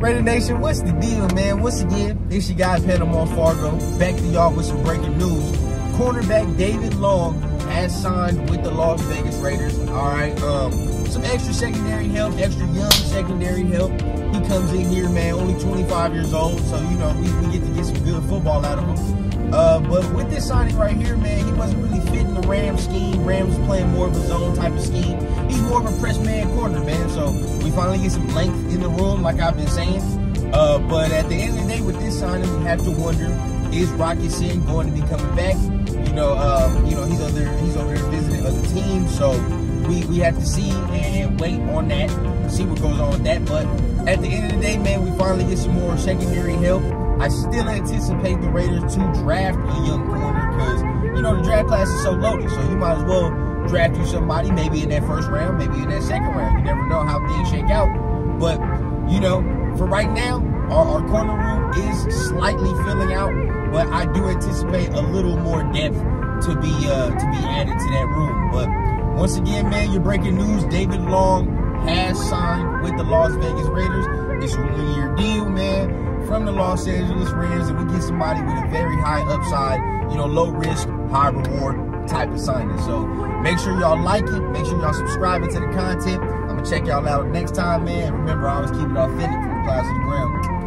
Raider Nation, what's the deal, man? Once again, it's your guy Panama Fargo, back to y'all with some breaking news. Cornerback David Long has signed with the Las Vegas Raiders. All right, um, some extra secondary help, extra young secondary help. He comes in here, man, only 25 years old, so you know we, we get to get some good football out of him. Uh, but with this signing right here, man, he wasn't Rams scheme. Rams playing more of a zone type of scheme. He's more of a press man corner, man. So we finally get some length in the room, like I've been saying. Uh, but at the end of the day, with this signing, we have to wonder: Is Rock Ya-Sin going to be coming back? You know, um, you know he's over there, he's over there visiting other teams, so we we have to see and wait on that, see what goes on with that. But at the end of the day, man, we finally get some more secondary help. I still anticipate the Raiders to draft a young draft class is so loaded, so you might as well draft you somebody maybe in that first round, maybe in that second round. You never know how things shake out, but you know for right now, our, our corner room is slightly filling out, but I do anticipate a little more depth to be uh, to be added to that room. But once again, man, your breaking news: David Long has signed with the Las Vegas Raiders. It's a one-year deal, man, from the Los Angeles Rams, and we get somebody with a very high upside, you know, low risk, high reward type of signing. So make sure y'all like it. Make sure y'all subscribing to the content. I'm gonna check y'all out next time, man. Remember, I always keep it authentic from the clouds to the ground